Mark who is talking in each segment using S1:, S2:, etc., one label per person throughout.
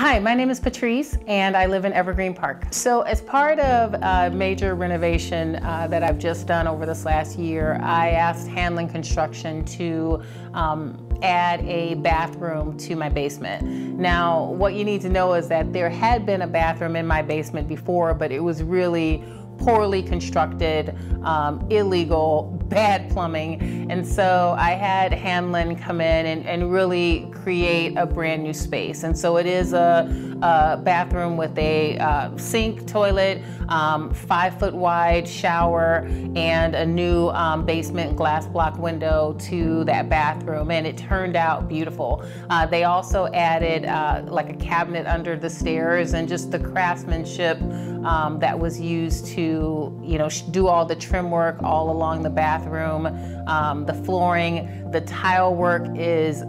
S1: Hi, my name is Patrice and I live in Evergreen Park. So as part of a major renovation uh, that I've just done over this last year, I asked Hanlon Construction to um, add a bathroom to my basement. Now, what you need to know is that there had been a bathroom in my basement before, but it was really poorly constructed, um, illegal, bad plumbing. And so I had Hanlon come in and, and really create a brand new space. And so it is a, a bathroom with a uh, sink, toilet, um, five foot wide shower, and a new um, basement glass block window to that bathroom. And it turned out beautiful. Uh, they also added uh, like a cabinet under the stairs and just the craftsmanship um, that was used to, you know, do all the trim work all along the bathroom, um, the flooring, the tile work is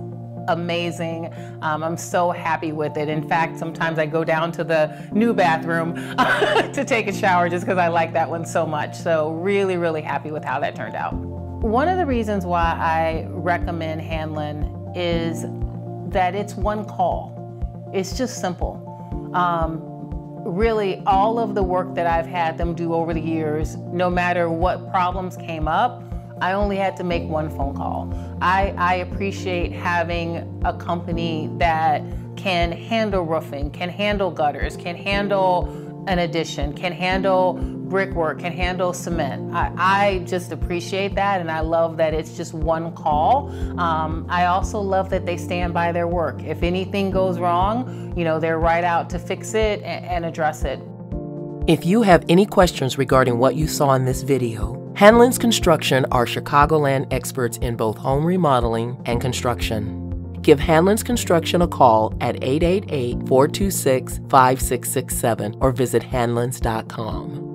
S1: amazing. Um, I'm so happy with it. In fact, sometimes I go down to the new bathroom to take a shower just because I like that one so much. So really, really happy with how that turned out. One of the reasons why I recommend Hanlon is that it's one call. It's just simple. Um, really all of the work that I've had them do over the years, no matter what problems came up, I only had to make one phone call. I, I appreciate having a company that can handle roofing, can handle gutters, can handle an addition, can handle brickwork, can handle cement. I, I, just appreciate that and I love that it's just one call. Um, I also love that they stand by their work. If anything goes wrong, you know, they're right out to fix it and, and address it.
S2: If you have any questions regarding what you saw in this video, Hanlon's Construction are Chicagoland experts in both home remodeling and construction. Give Hanlon's Construction a call at 888 426 5667 or visit hanlons.com.